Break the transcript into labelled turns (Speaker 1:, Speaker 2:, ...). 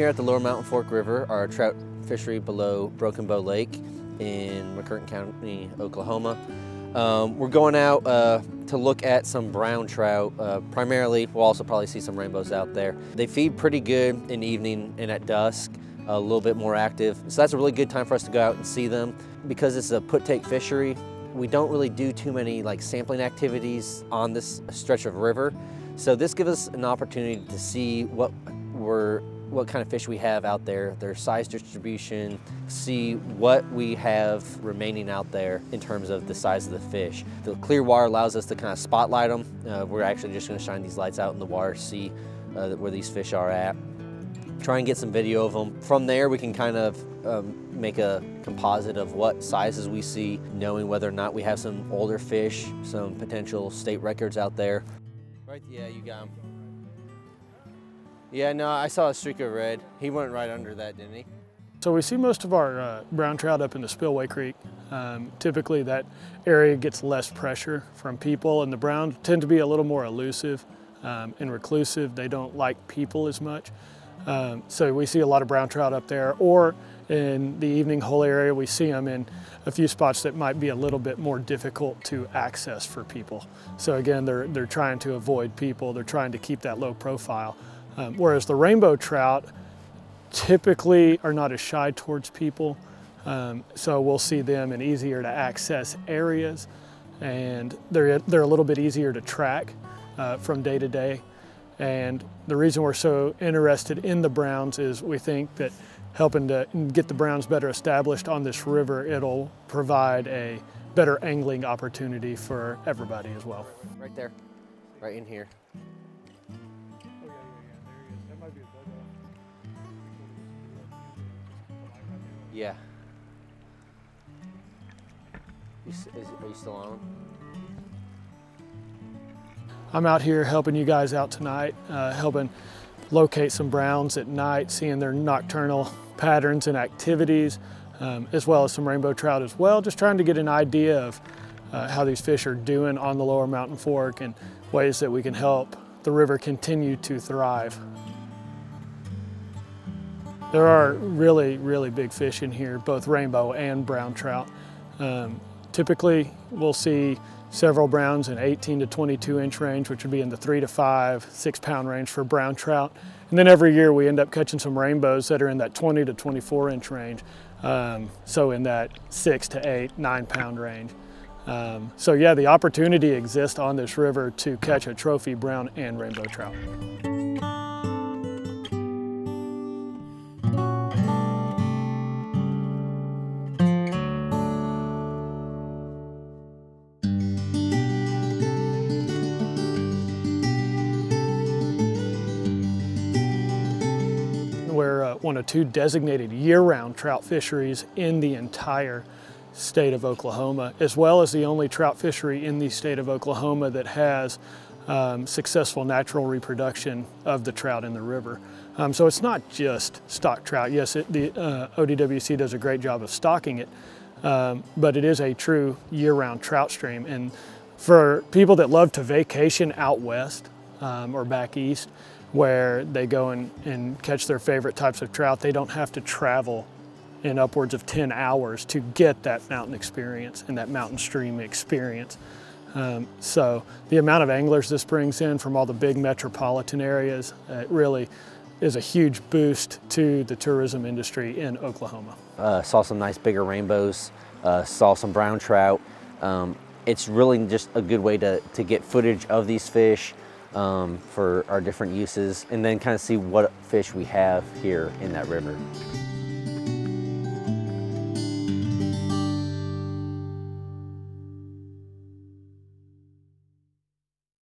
Speaker 1: here at the Lower Mountain Fork River, our trout fishery below Broken Bow Lake in McCurtain County, Oklahoma. Um, we're going out uh, to look at some brown trout. Uh, primarily, we'll also probably see some rainbows out there. They feed pretty good in the evening and at dusk, a little bit more active. So that's a really good time for us to go out and see them. Because it's a put-take fishery, we don't really do too many like sampling activities on this stretch of river. So this gives us an opportunity to see what we're what kind of fish we have out there, their size distribution, see what we have remaining out there in terms of the size of the fish. The clear water allows us to kind of spotlight them. Uh, we're actually just gonna shine these lights out in the water, see uh, where these fish are at. Try and get some video of them. From there, we can kind of um, make a composite of what sizes we see, knowing whether or not we have some older fish, some potential state records out there. Right, yeah, you got them. Yeah, no, I saw a streak of red. He went right under that, didn't he?
Speaker 2: So we see most of our uh, brown trout up in the Spillway Creek. Um, typically that area gets less pressure from people and the browns tend to be a little more elusive um, and reclusive. They don't like people as much. Um, so we see a lot of brown trout up there or in the evening hole area we see them in a few spots that might be a little bit more difficult to access for people. So again, they're, they're trying to avoid people. They're trying to keep that low profile. Um, whereas the rainbow trout typically are not as shy towards people. Um, so we'll see them in easier to access areas and they're, they're a little bit easier to track uh, from day to day. And the reason we're so interested in the browns is we think that helping to get the browns better established on this river, it'll provide a better angling opportunity for everybody as well.
Speaker 1: Right there, right in here. Yeah. Is, is, are you still on?
Speaker 2: I'm out here helping you guys out tonight, uh, helping locate some browns at night, seeing their nocturnal patterns and activities, um, as well as some rainbow trout as well, just trying to get an idea of uh, how these fish are doing on the lower mountain fork and ways that we can help the river continue to thrive. There are really, really big fish in here, both rainbow and brown trout. Um, typically, we'll see several browns in 18 to 22 inch range, which would be in the three to five, six pound range for brown trout. And then every year we end up catching some rainbows that are in that 20 to 24 inch range. Um, so in that six to eight, nine pound range. Um, so yeah, the opportunity exists on this river to catch a trophy brown and rainbow trout. One of two designated year-round trout fisheries in the entire state of Oklahoma, as well as the only trout fishery in the state of Oklahoma that has um, successful natural reproduction of the trout in the river. Um, so it's not just stock trout. Yes, it, the uh, ODWC does a great job of stocking it, um, but it is a true year-round trout stream. And for people that love to vacation out west um, or back east, where they go and, and catch their favorite types of trout, they don't have to travel in upwards of 10 hours to get that mountain experience and that mountain stream experience. Um, so the amount of anglers this brings in from all the big metropolitan areas, uh, really is a huge boost to the tourism industry in Oklahoma.
Speaker 1: Uh, saw some nice bigger rainbows, uh, saw some brown trout. Um, it's really just a good way to, to get footage of these fish um, for our different uses and then kind of see what fish we have here in that river.